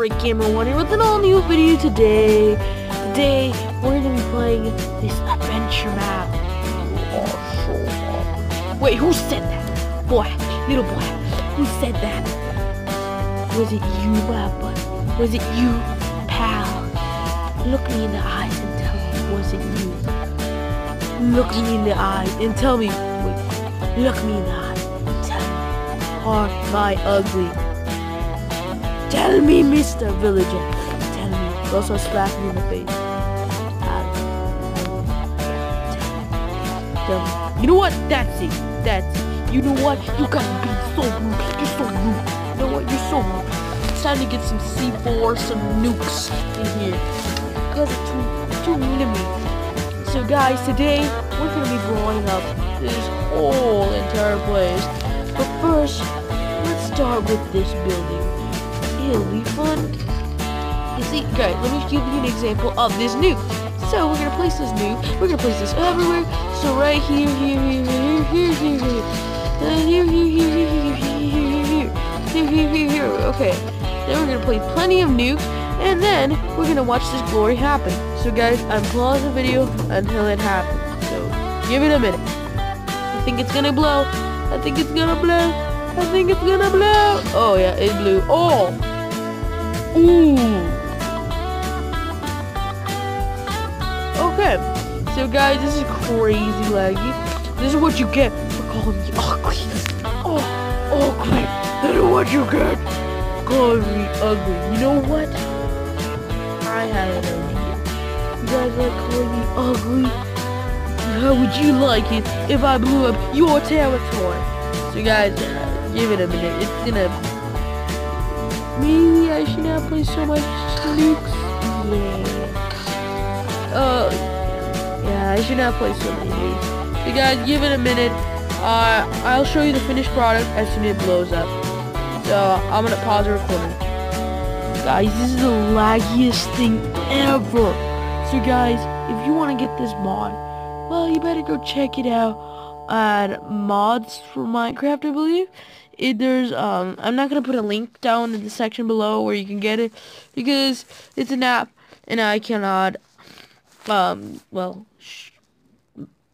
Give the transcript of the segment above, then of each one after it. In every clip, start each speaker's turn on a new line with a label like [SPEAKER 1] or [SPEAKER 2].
[SPEAKER 1] Great Gamer One here with an all new video today. Today we're gonna be playing this adventure map. Wait, who said that? Boy, little boy, who said that? Was it you, Papa? Was it you, pal? Look me in the eyes and tell me, was it you? Look me in the eyes and tell me, wait, look me in the eyes and tell me, are my ugly? Tell me, Mr. Villager. Tell me. Also slap me in the face. Tell me. You know what? That's it. That's it. You know what? You gotta be so rude. You're so rude. You know what? You're so rude. It's time to get some C4, some nukes in here. Because it's too, too mean to me. So guys, today we're gonna be blowing up this whole entire place. But first, let's start with this building be fun. You see, guys, let me give you an example of this nuke. So we're gonna place this nuke. We're gonna place this everywhere. So right here, here, here, here, here, here, here, uh, here, here, here, here, here, here, here, here, here, here. Okay. Then we're gonna play plenty of nukes, and then we're gonna watch this glory happen. So guys, I'm pausing the video until it happens. So give it a minute. I think it's gonna blow. I think it's gonna blow. I think it's gonna blow. Oh yeah, it blew. Oh. Ooh. Okay. So guys, this is crazy laggy. This is what you get for calling me ugly. Oh, ugly. That is what you get. Calling me ugly. You know what? I had an idea. You guys like calling me ugly? How would you like it if I blew up your territory? So guys, uh, give it a minute. It's gonna Maybe I should not play so much nukes. Yeah. Oh, yeah, I should not play so many nukes. So guys, give it a minute. Uh, I'll show you the finished product as soon as it blows up. So I'm gonna pause the recording. Guys, this is the laggiest thing ever. So guys, if you want to get this mod, well, you better go check it out at mods for Minecraft, I believe it, there's um I'm not gonna put a link down in the section below where you can get it because it's an app and I cannot um well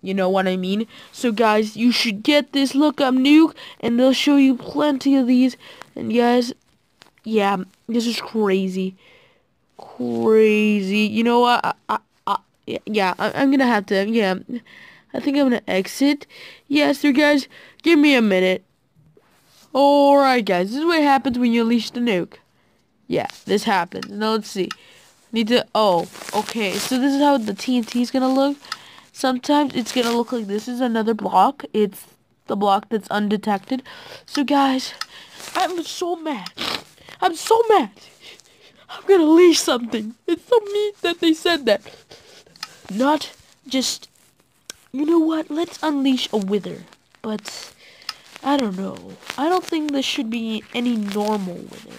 [SPEAKER 1] you know what I mean? So guys you should get this. Look up nuke and they'll show you plenty of these. And guys yeah this is crazy. Crazy. You know what? I, I, I yeah I, I'm gonna have to yeah I think I'm gonna exit. Yeah so guys give me a minute Alright guys, this is what happens when you unleash the nuke. Yeah, this happens. Now let's see. Need to, oh, okay. So this is how the TNT is gonna look. Sometimes it's gonna look like this is another block. It's the block that's undetected. So guys, I'm so mad. I'm so mad. I'm gonna unleash something. It's so mean that they said that. Not just, you know what? Let's unleash a wither. But I don't know. I don't think this should be any normal wither.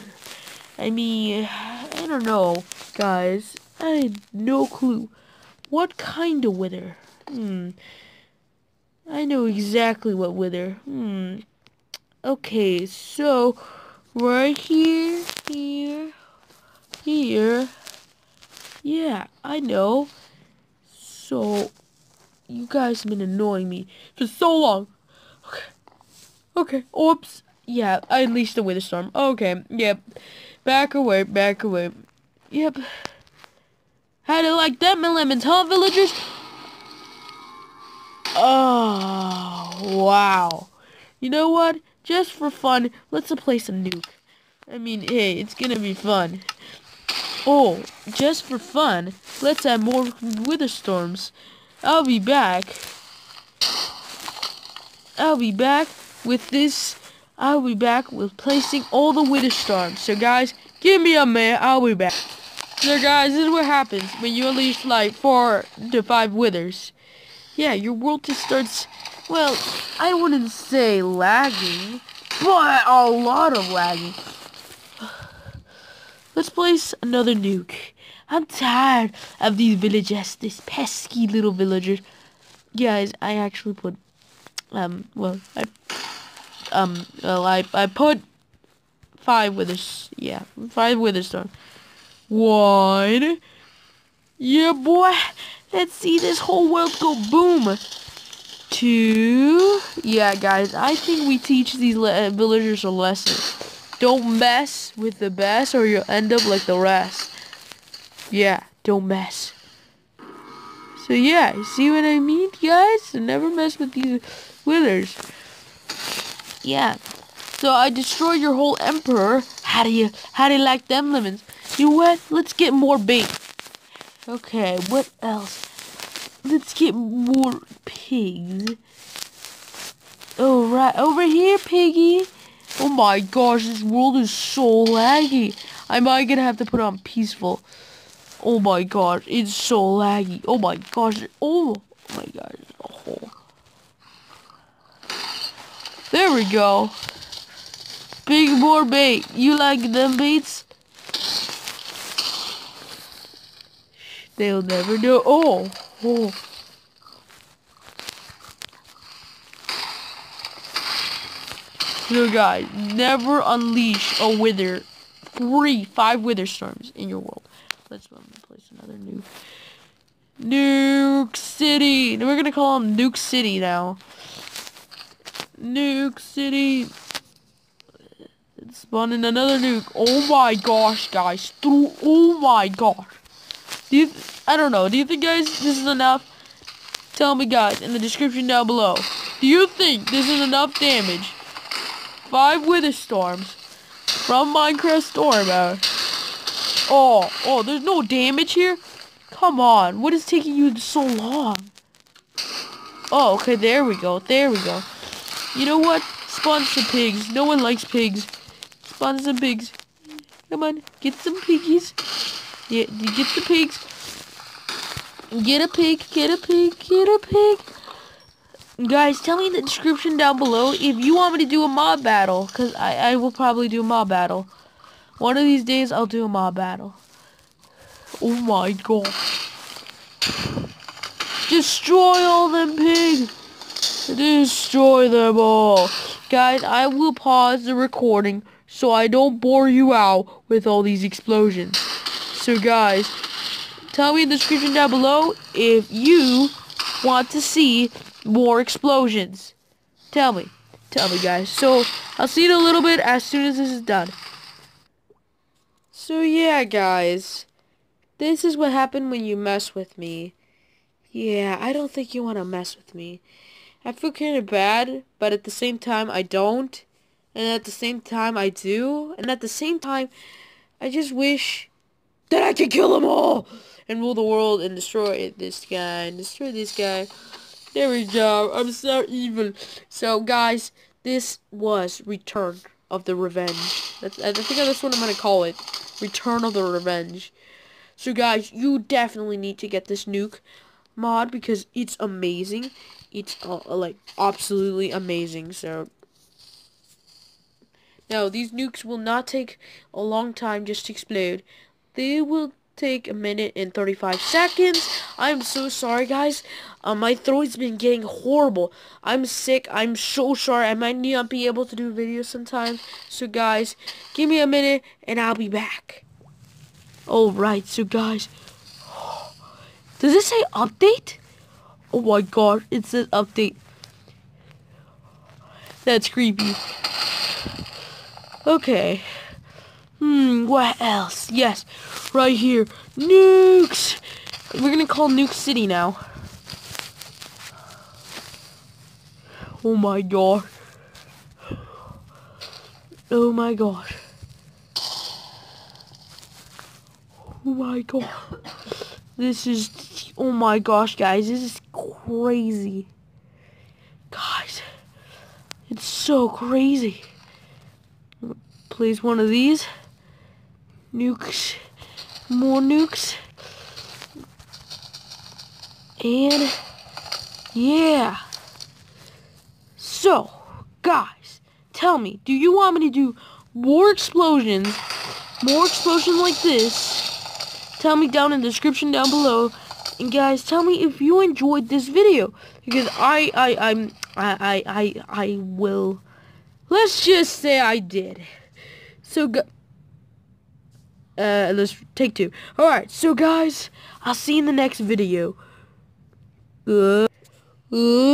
[SPEAKER 1] I mean, I don't know, guys. I had no clue. What kind of wither? Hmm. I know exactly what wither. Hmm. Okay, so right here, here, here. Yeah, I know. So, you guys have been annoying me for so long. Okay. Oops. Yeah, I unleashed the wither storm. Okay. Yep. Back away. Back away. Yep. Had it like that, my lemons, huh, villagers? Oh, wow. You know what? Just for fun, let's place a nuke. I mean, hey, it's gonna be fun. Oh, just for fun, let's add more wither storms. I'll be back. I'll be back with this, I'll be back with placing all the wither storms. So guys, give me a minute, I'll be back. So guys, this is what happens when you unleash like four to five withers. Yeah, your world just starts, well, I wouldn't say lagging, but a lot of lagging. Let's place another nuke. I'm tired of these villagers, this pesky little villagers. Guys, I actually put, um, well, I um, well, I, I put five with withers. Yeah, five wither storms. One. Yeah, boy. Let's see this whole world go boom. Two. Yeah, guys, I think we teach these villagers a lesson. Don't mess with the best or you'll end up like the rest. Yeah, don't mess. So yeah, see what I mean, guys? never mess with these withers. Yeah. So I destroyed your whole emperor. How do you how do you like them lemons? You what? Let's get more bait. Okay, what else? Let's get more pigs. Oh right, over here, piggy. Oh my gosh, this world is so laggy. I gonna have to put on peaceful. Oh my gosh, it's so laggy. Oh my gosh. Oh, oh my gosh. Oh. There we go. Big more bait. You like them baits? They'll never know. Oh. Oh. So guys, never unleash a wither. Three, five wither storms in your world. Let's place another nuke. Nuke City. We're gonna call them Nuke City now. Nuke City. It's spawning another nuke. Oh my gosh, guys. Oh my gosh. Do you? I don't know. Do you think, guys, this is enough? Tell me, guys, in the description down below. Do you think this is enough damage? Five Wither Storms from Minecraft Story Mode. Oh, oh, there's no damage here? Come on, what is taking you so long? Oh, okay, there we go, there we go. You know what? Spawn some pigs. No one likes pigs. Spawn some pigs. Come on, get some piggies. Yeah, get the pigs. Get a pig, get a pig, get a pig. Guys, tell me in the description down below if you want me to do a mob battle. Because I, I will probably do a mob battle. One of these days, I'll do a mob battle. Oh my god. Destroy all them pigs. Destroy them all. Guys, I will pause the recording so I don't bore you out with all these explosions. So guys, tell me in the description down below if you want to see more explosions. Tell me. Tell me, guys. So, I'll see you in a little bit as soon as this is done. So yeah, guys. This is what happened when you mess with me. Yeah, I don't think you want to mess with me. I feel kind of bad, but at the same time, I don't. And at the same time, I do. And at the same time, I just wish that I could kill them all and rule the world and destroy this guy and destroy this guy. There we go. I'm so evil. So, guys, this was Return of the Revenge. That's, I think that's what I'm going to call it. Return of the Revenge. So guys, you definitely need to get this nuke mod because it's amazing. It's uh, like absolutely amazing. So now these nukes will not take a long time just to explode. They will take a minute and 35 seconds. I'm so sorry, guys. Uh, my throat's been getting horrible. I'm sick. I'm so sorry. I might not be able to do videos sometimes. So, guys, give me a minute, and I'll be back. Alright, so, guys. Does it say update? Oh, my God. It says update. That's creepy. Okay. Hmm, what else? Yes, right here. Nukes! We're gonna call Nuke City now. Oh my god. Oh my god. Oh my god. This is, oh my gosh, guys, this is crazy. Guys, it's so crazy. Place one of these nukes, more nukes, and yeah. So, guys, tell me, do you want me to do more explosions, more explosions like this? Tell me down in the description down below. And guys, tell me if you enjoyed this video because I I I'm I I I, I will. Let's just say I did. So go. Uh, let's take two. Alright, so guys, I'll see you in the next video. Good. Good.